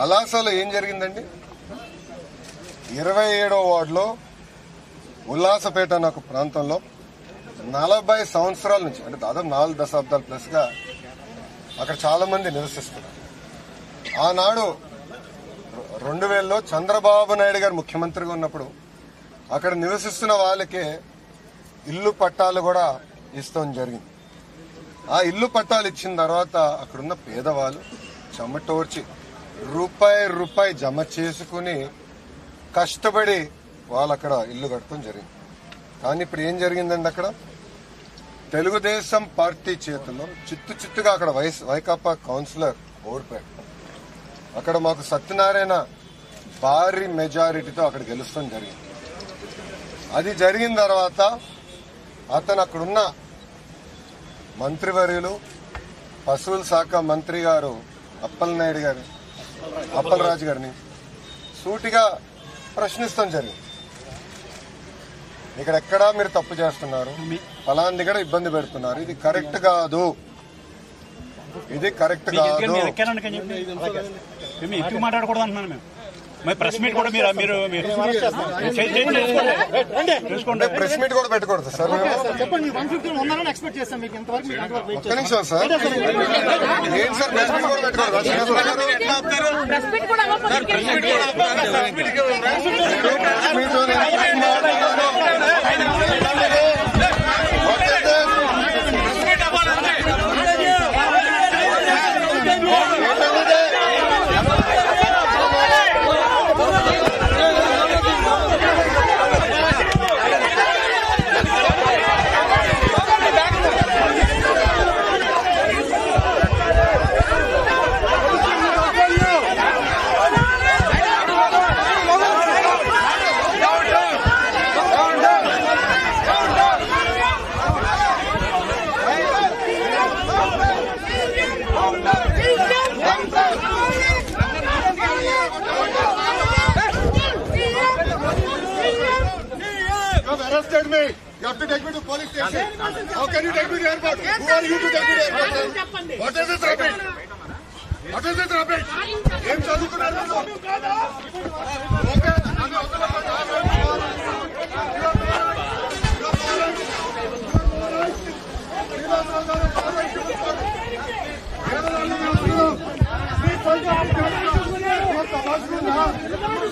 పలాసలో ఏం జరిగిందండి? ఇరవై ఏడో వార్డులో ఉల్లాసపేట అనే ఒక ప్రాంతంలో నలభై సంవత్సరాల నుంచి అంటే దాదాపు నాలుగు దశాబ్దాల ప్లస్గా అక్కడ చాలా మంది నివసిస్తున్నారు. ఆనాడు రెండు వేలలో చంద్రబాబు నాయుడు గారు ముఖ్యమంత్రిగా ఉన్నప్పుడు అక్కడ నివసిస్తున్న వాళ్ళకే ఇల్లు పట్టాలు కూడా ఇస్తాం జరిగింది. ఆ ఇల్లు పట్టాలు ఇచ్చిన తర్వాత అక్కడున్న పేదవాళ్ళు చెమటోర్చి రూపాయి రూపాయి జమ చేసుకుని కష్టపడి వాళ్ళు అక్కడ ఇల్లు కట్టడం జరిగింది. కానీ ఇప్పుడు ఏం జరిగిందండి అక్కడ? తెలుగుదేశం పార్టీ చేతుల్లో చిత్తు చిత్తుగా అక్కడ వైస్ వైకాపా కౌన్సిలర్ ఓడిపోయాడు. అక్కడ మాకు సత్యనారాయణ భారీ మెజారిటీతో అక్కడ గెలుస్తాం జరిగింది. అది జరిగిన తర్వాత అతను అక్కడున్న మంత్రివర్యులు పశువుల శాఖ మంత్రి గారు అప్పలనాయుడు గారు అప్పలరాజు గారిని సూటిగా ప్రశ్నిస్తాం జరిగింది ఇక్కడ ఎక్కడా మీరు తప్పు చేస్తున్నారు? ఫలాంది కూడా ఇబ్బంది పెడుతున్నారు. ఇది కరెక్ట్ కాదు. ఇది కరెక్ట్ కాదు. మీరు ప్రెస్ మీట్ కూడా మీరు మీరు చేసుకోండి. ప్రెస్ మీట్ కూడా పెట్టకూడదు సార్. చెప్పండి వన్ ఫిఫ్టీ ఉన్నారని ఎక్స్పెక్ట్ చేస్తాం మీకు. ఇంతవరకు ఒక్క నిమిషం సార్. ఏంటి సార్ ప్రెస్ మీట్ కూడా పెట్టకూడదు. me. You have to take me to police station. How can you take me to airport? Who are you to take me to airport? What is this rubbish? What is this rubbish? Game chalukunaru. Okay.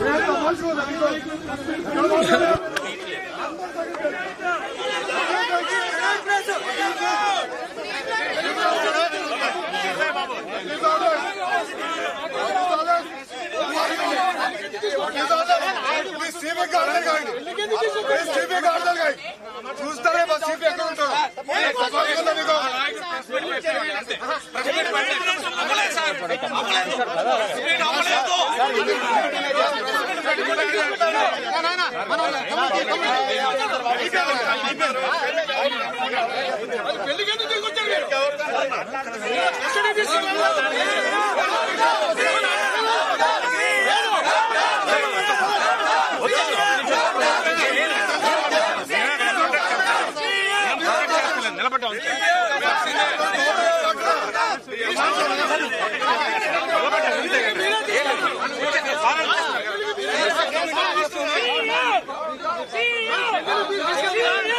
मैं तो मजबूर मैं तो मजबूर నిలబడ్డా? మీరు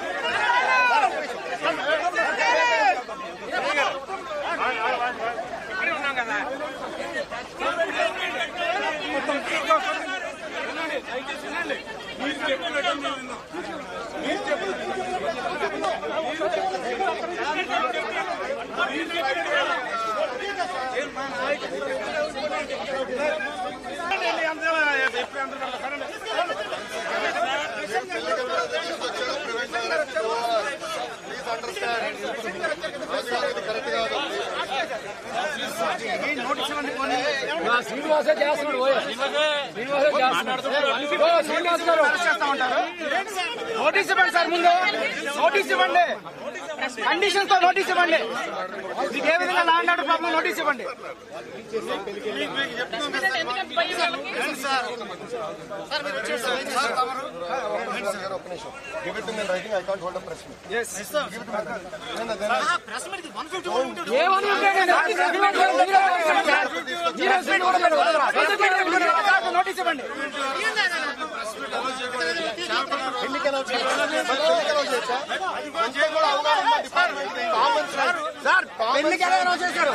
శ్రీనివాస చేస్తున్నాడు శ్రీనివాస శ్రీనివాస్ గారు నోటీస్ ఇవ్వండి సార్ ముందు. నోటీస్ ఇవ్వండి. కండిషన్తో నోటీస్ ఇవ్వండి. మీకు ఏ విధంగా ల్యాండ్ ఆర్డర్ ప్రాబ్లం నోటీస్ ఇవ్వండి. వాళ్ళకి గారు ఒక్క నిమిషం give it me writing I can't hold a press meet ఏమని ఉంటాడండి? శ్రీనివాస్ గారు మీరే వదిలేయండి సార్. మీరే స్పీడ్ కూడా మీరు వదలరా? ఎందుకు నోటీస్ ఇవ్వండి సార్ పెళ్ళికి ఎలా అనౌన్స్ చేశారు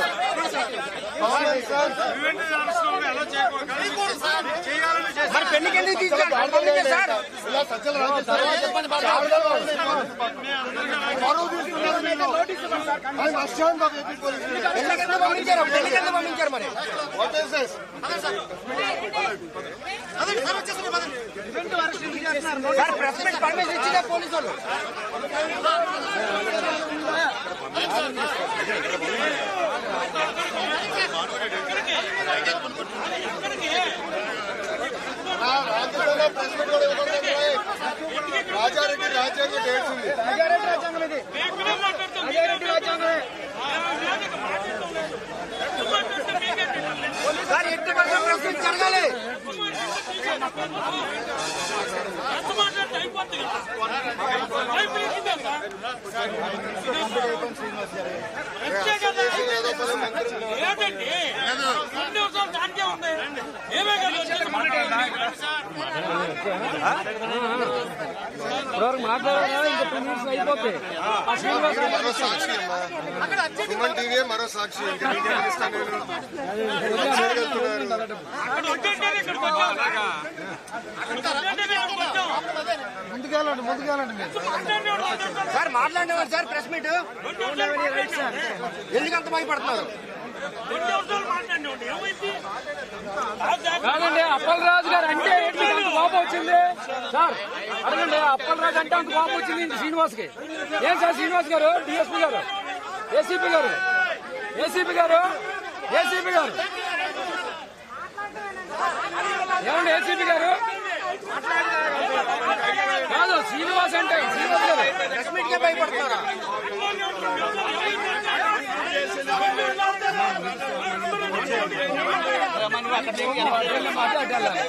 మరి పెళ్ళికి ఎందుకు తీసుకెళ్ళారు సార్ పంపించారు పెళ్ళికి ఎందుకు పంపించారు మరి సార్ ప్రెస్ మీట్ పర్మిషన్ ఇచ్చిందే పోలీసు వాళ్ళు రాజారెడ్డి రాజ్యాంగం ఉంది రాజారెడ్డి రాజ్యాంగం ఇది. రాజారెడ్డి రాజ్యాంగమే సార్ ఎట్టి మీట్ జరగాలి ఏంటండి రెండు నిమిషాలు దానికే ఉంది ఏమే కదా ఇప్పటివరకు ఇంకా టూ మినిట్స్ అయిపోతాయి మరో సాక్షి సుమన్ టీవీ మరో సాక్షి ముందుకెళ్ళండి ముందుకెళ్ళండి. సార్ మాట్లాడినవారు సార్ ప్రెస్ మీట్. ఎందుకు అంత భయపడుతున్నారు? కాదండి అప్పలరాజు గారు అంటే ఏంటి? అంత కోపం వచ్చింది. సార్ అడగండి అప్పలరాజు అంటే అంత కోపం వచ్చింది ఇంత శ్రీనివాస్కి ఏం సార్ శ్రీనివాస్ గారు డిఎస్పీ గారు? ఏసీపీ గారు? ఏసీపీ గారు? ఏసీపీ గారు? ఏమండి ఏసీపీ గారు? శ్రీనివాస్ అంటే శ్రీనివాస్ గారు. ప్రెస్ మీట్ కే భయపడుతున్నారా మాట్లాడాలి?